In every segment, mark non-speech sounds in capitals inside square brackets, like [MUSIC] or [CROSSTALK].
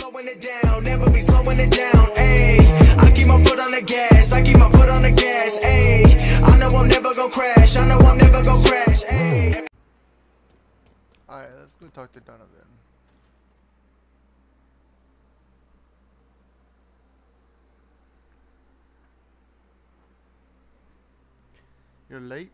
slowing it down, never be slowing it down. Ayy, I keep my foot on the gas, I keep my foot on the gas. Ayy, I know I'm never gonna crash, I know I'm never gonna crash. Ayy. Alright, let's go talk to Donovan. You're late?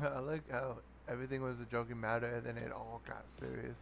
[LAUGHS] I like how everything was a joking matter and then it all got serious.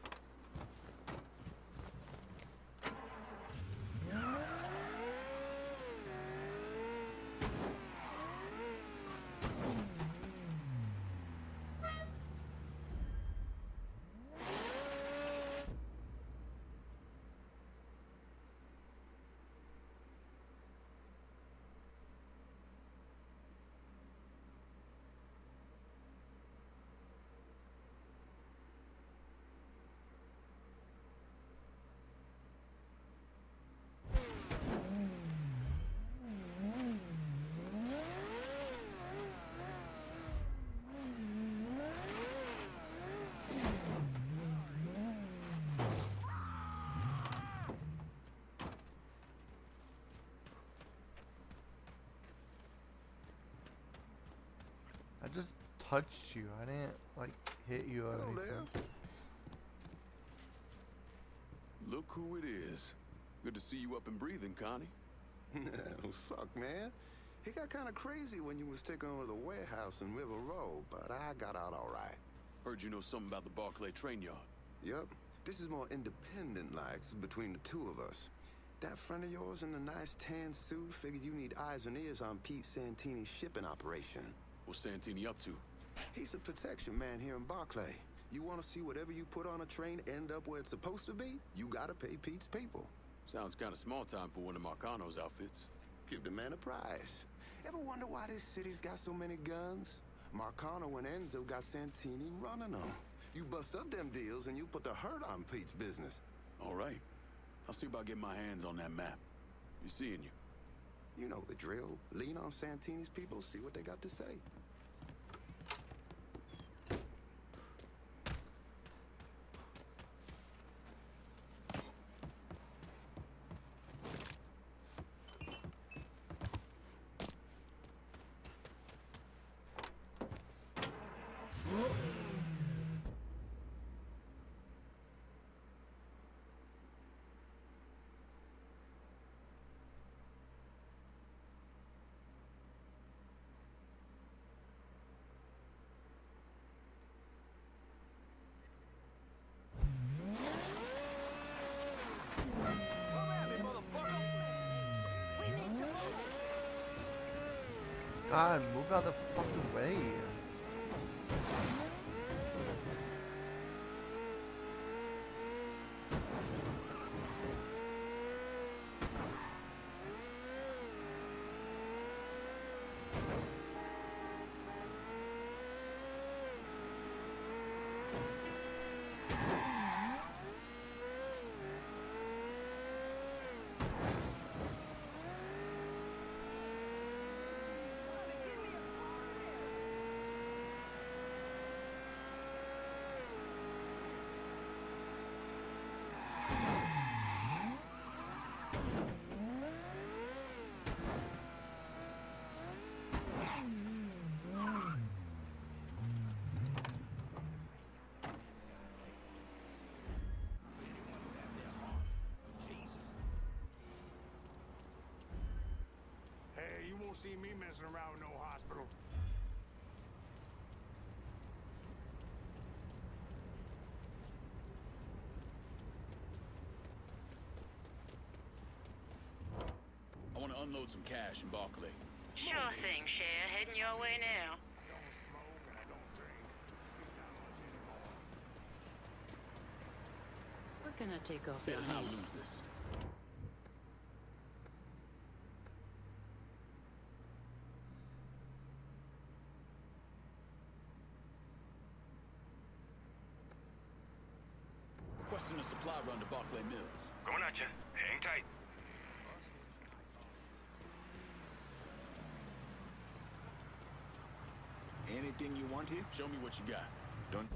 Touched you. I didn't like hit you or Hello anything. there. Look who it is. Good to see you up and breathing, Connie. [LAUGHS] Fuck, man. It got kind of crazy when you was taking over the warehouse in River Road, but I got out all right. Heard you know something about the Barclay train yard. Yep. This is more independent like between the two of us. That friend of yours in the nice tan suit figured you need eyes and ears on Pete Santini's shipping operation. What's Santini up to? He's a protection man here in Barclay. You want to see whatever you put on a train end up where it's supposed to be? You gotta pay Pete's people. Sounds kind of small time for one of Marcano's outfits. Give the man a prize. Ever wonder why this city's got so many guns? Marcano and Enzo got Santini running them. You bust up them deals and you put the hurt on Pete's business. All right. I'll see about getting my hands on that map. Be seeing you. You know the drill. Lean on Santini's people, see what they got to say. Move out the fucking way. Won't see me messing around with no hospital. I want to unload some cash in Barclay. Sure thing, Cher. Heading your way now. I don't smoke and I don't drink. At least not much anymore. What can I take off your Better not hands? lose this. Requesting a supply run to Barclay Mills. Going at you. Hang tight. Anything you want here? Show me what you got. Don't.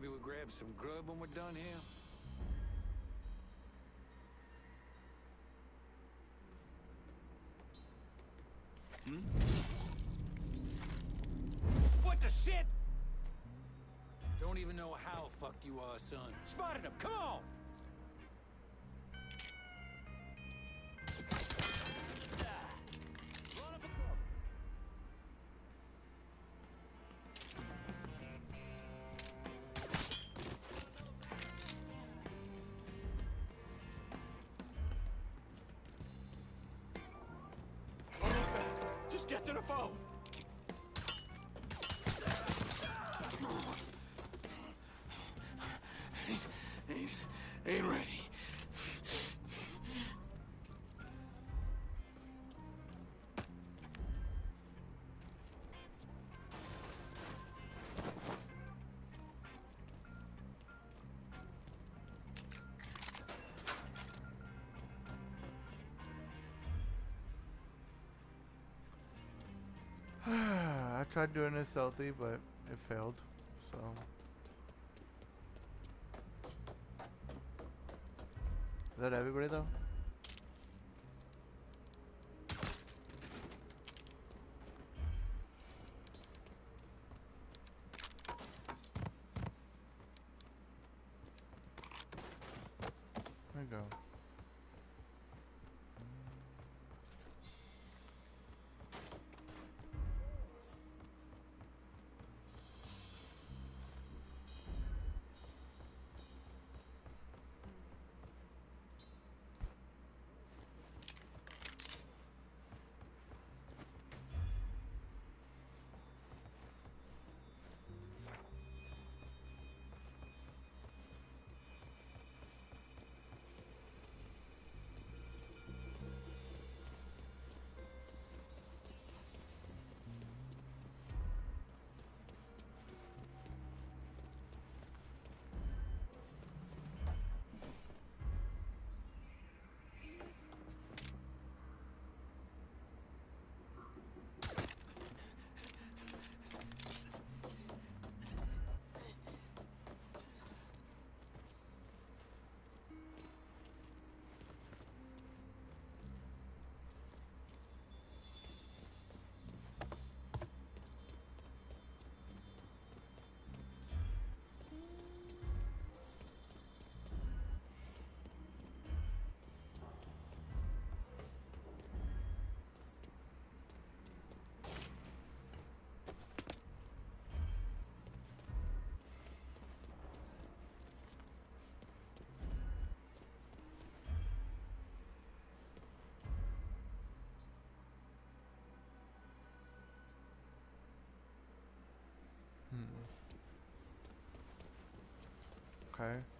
Maybe we'll grab some grub when we're done here? Hmm? What the shit? Don't even know how fucked you are, son. Spotted him, come on! To the phone. Tried doing it stealthy, but it failed. So. Is that everybody though? Okay.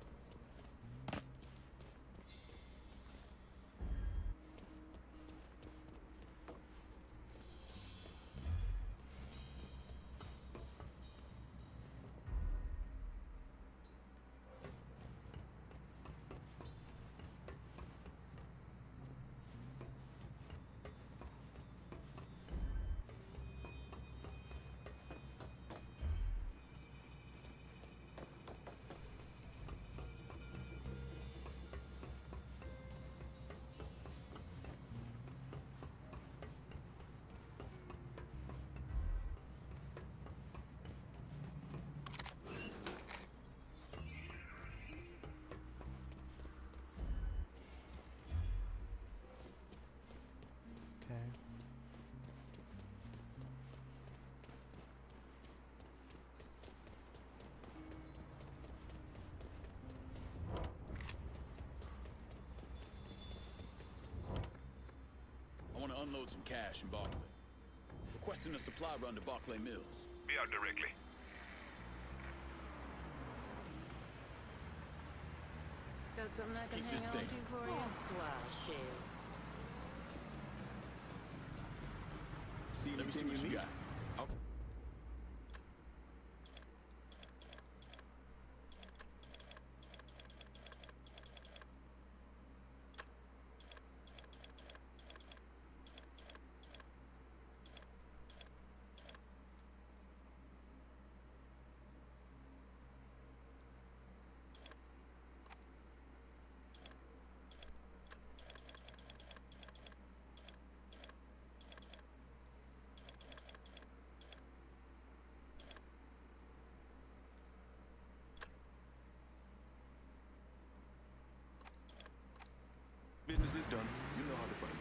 Okay. I want to unload some cash in Barclay. Requesting a supply run to Barclay Mills. Be out directly. Got something I can Keep hang this on safe. to for you? Bonsoir, Shell. Let me see what you got. It's done, you know how to find me.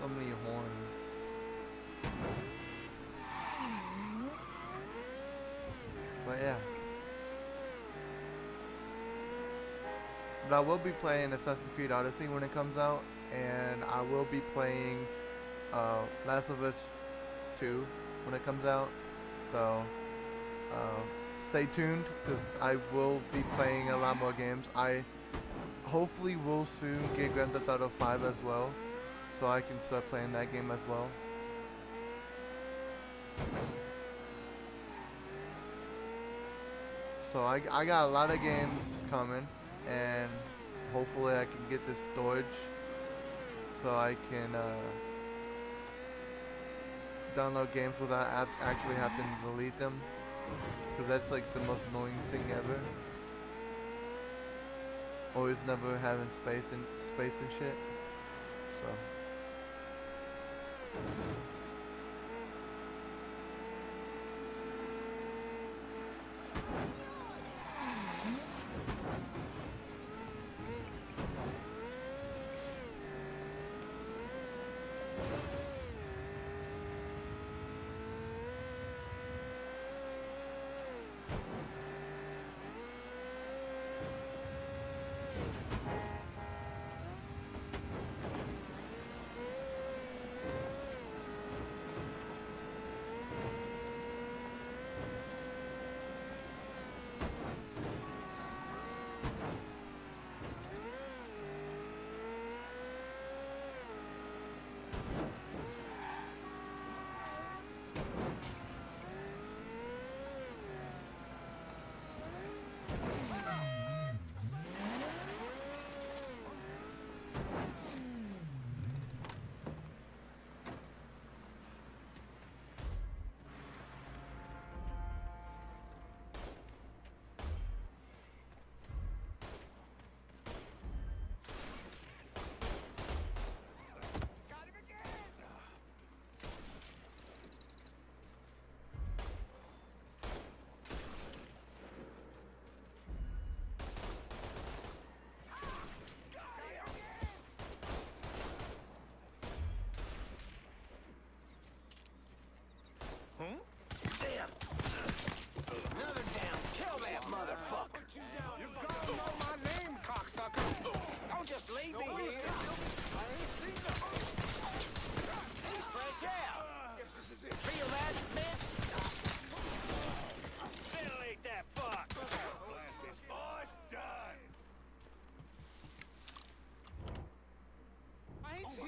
So many horns. But yeah. But I will be playing Assassin's Creed Odyssey when it comes out, and I will be playing uh, Last of Us 2 when it comes out. So uh, stay tuned because I will be playing a lot more games. I hopefully will soon get Grand Theft Auto 5 as well, so I can start playing that game as well. So I, I got a lot of games coming, and hopefully I can get this storage so I can uh, download games without actually having to delete them, because that's like the most annoying thing ever. Always never having space and space and shit. So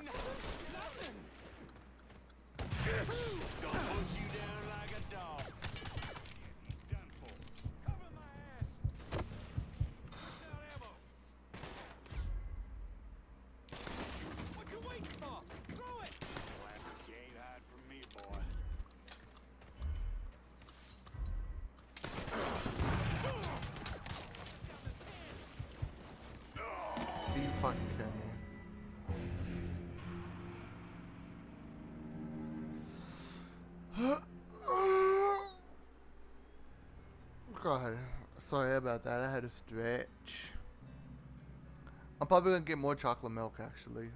Nine. God, sorry about that. I had a stretch. I'm probably gonna get more chocolate milk actually.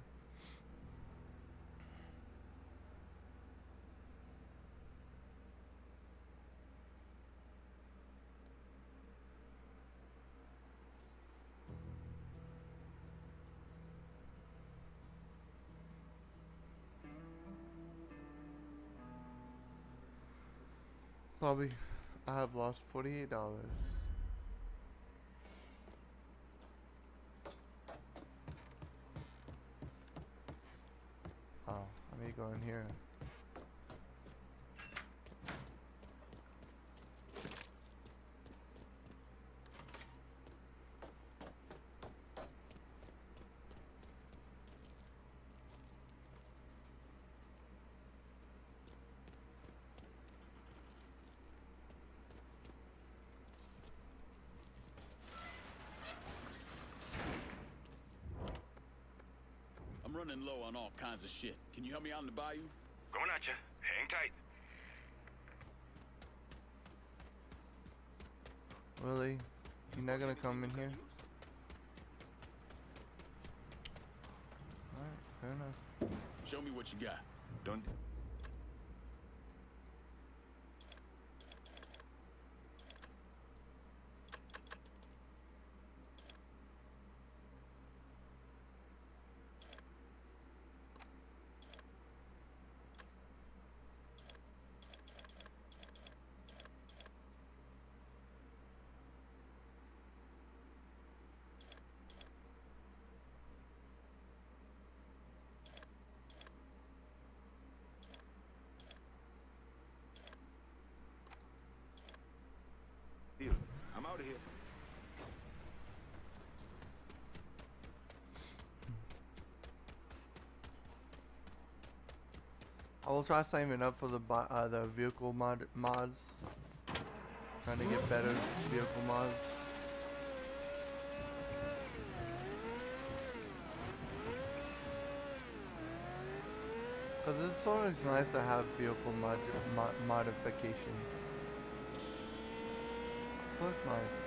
Probably, I have lost forty-eight dollars. Oh, let me go in here. Running low on all kinds of shit. Can you help me out in the bayou? Going at you. Hang tight. Really? You're not gonna come in here? Alright, fair enough. Show me what you got. Don't. Deal. I'm out of here. I will try saving up for the uh, the vehicle mod mods. Trying to get better vehicle mods. Cause it's always nice to have vehicle mod, mod modification. So it's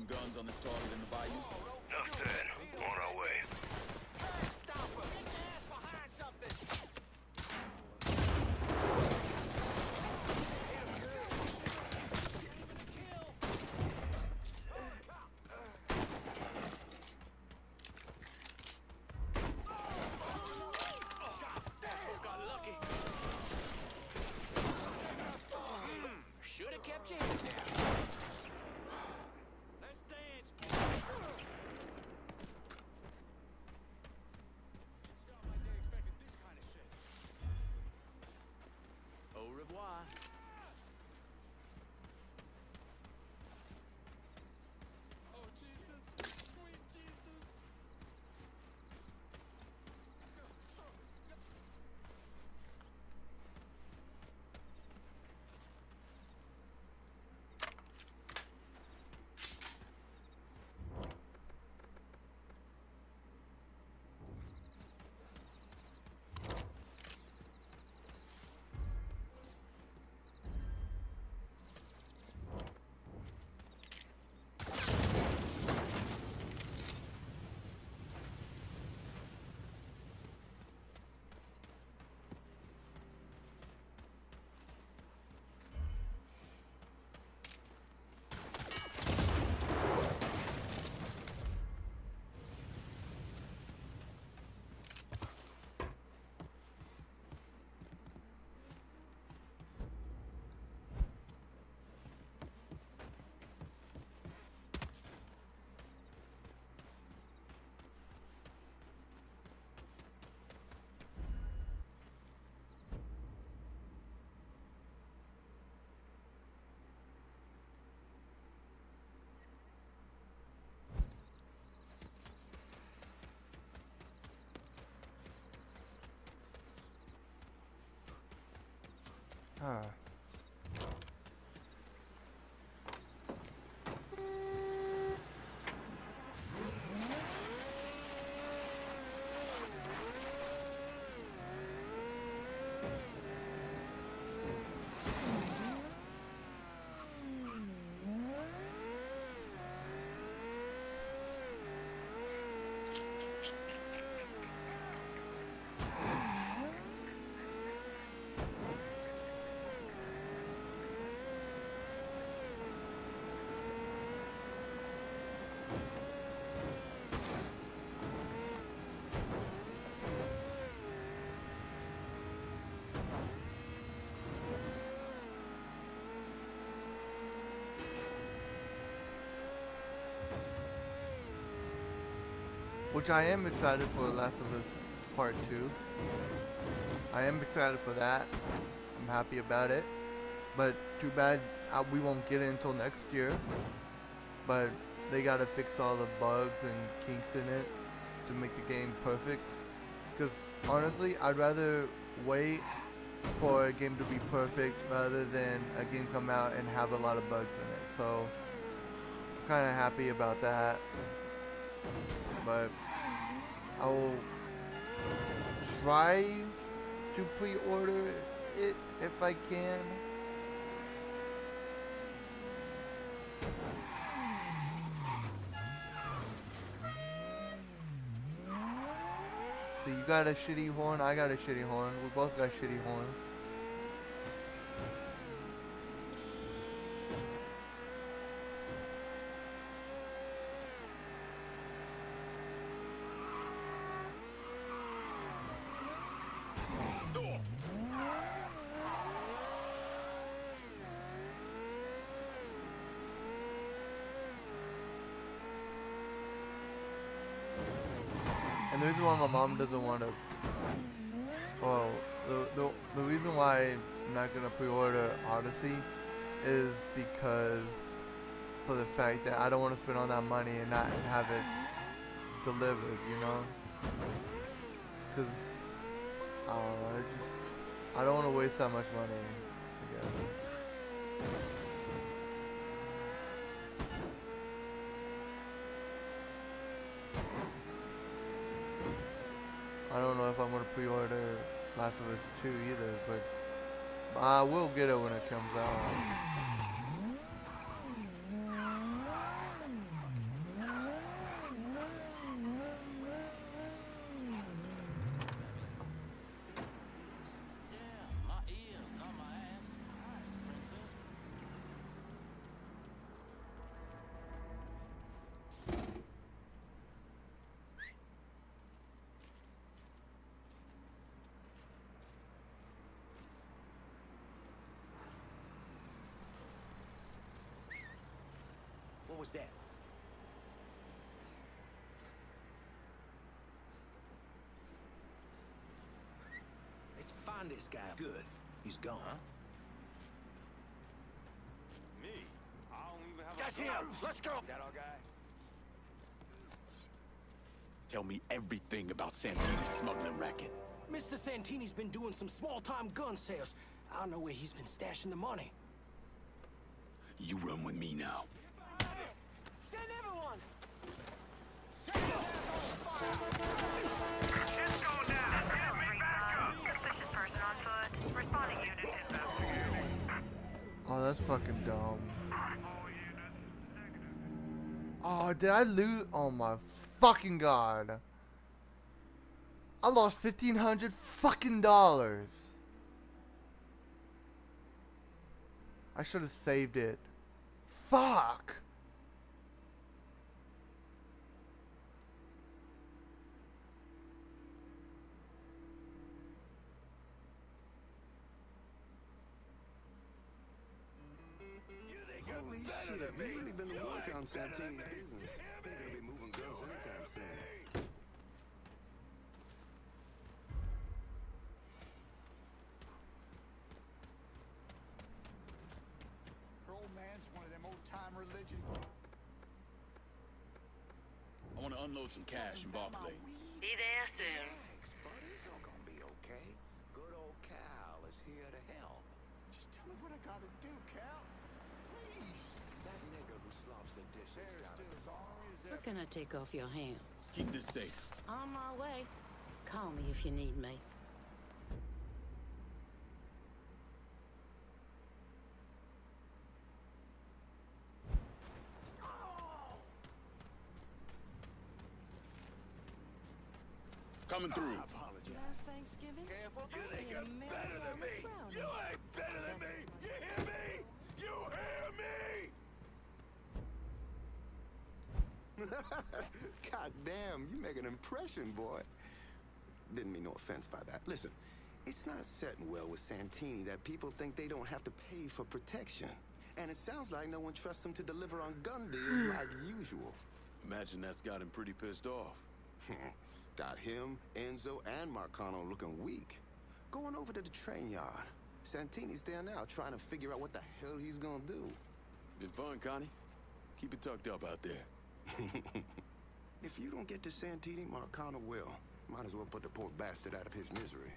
some guns on this target in the bayou? Ah. Which I am excited for Last of Us Part 2. I am excited for that. I'm happy about it. But too bad uh, we won't get it until next year. But they gotta fix all the bugs and kinks in it to make the game perfect. Because honestly, I'd rather wait for a game to be perfect rather than a game come out and have a lot of bugs in it. So kind of happy about that. But I will try to pre-order it if I can. So you got a shitty horn, I got a shitty horn. We both got shitty horns. And the reason why my mom doesn't want to, well, the, the, the reason why I'm not going to pre-order Odyssey is because for the fact that I don't want to spend all that money and not have it delivered, you know? Because, I don't know, I just, I don't want to waste that much money, I guess. I'm gonna pre-order Last of Us 2 either, but I will get it when it comes out. Yeah, my ears, not my ass. Christ, princess. What was that? Let's find this guy. Good. He's gone. Me? I don't even have That's a him. Let's go. That our guy? Tell me everything about Santini's smuggling racket. Mr. Santini's been doing some small-time gun sales. I don't know where he's been stashing the money. You run with me now. Send everyone! Suspicious person on foot. Responding unit inbound. Oh, that's fucking dumb. Oh, did I lose? Oh my fucking god. I lost 1500 fucking dollars. I should have saved it. Fuck. Been working business. They're gonna be moving guns anytime soon. Her old man's one of them old-time religion. I want to unload some cash in Barclay. Be there soon. Thanks, buddy. It's all gonna be okay. Good old Cal is here to help. Just tell me what I gotta do, Cal. Please. That nigga who slops the dishes There's down at still the as bar. ornery as What ever. can I take off your hands? Keep this safe. On my way. Call me if you need me. Coming through. Last Thanksgiving, Careful. I You think ate a you're Mary better than me? Brownie. You ain't better than me! You hear me? You hear me? [LAUGHS] God damn, you make an impression, boy. Didn't mean no offense by that. Listen, it's not setting well with Santini that people think they don't have to pay for protection. And it sounds like no one trusts him to deliver on gun deals [SIGHS] like usual. Imagine that's got him pretty pissed off. Hmm. Got him, Enzo, and Marcano looking weak. Going over to the train yard. Santini's there now, trying to figure out what the hell he's gonna do. Been fun, Connie. Keep it tucked up out there. [LAUGHS] If you don't get to Santini, Marcano will. Might as well put the poor bastard out of his misery.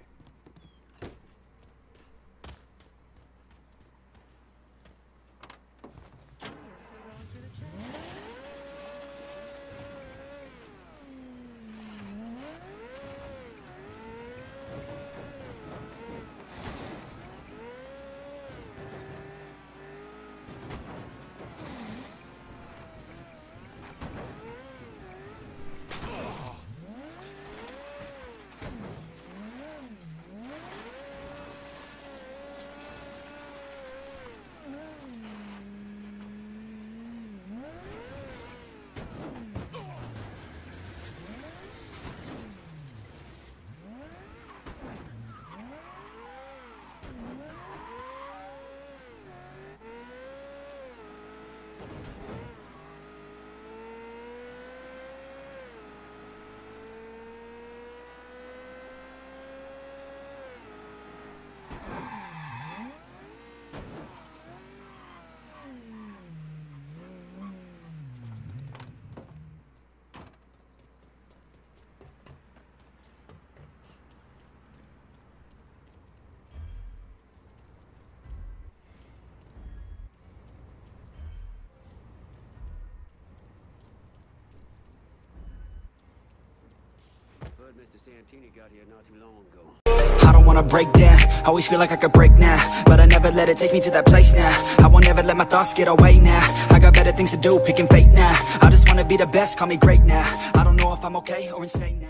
Heard Mr. Santini got here not too long ago. I don't wanna break down, I always feel like I could break now But I never let it take me to that place now. I won't ever let my thoughts get away now. I got better things to do, picking fate now. I just wanna be the best, call me great now. I don't know if I'm okay or insane now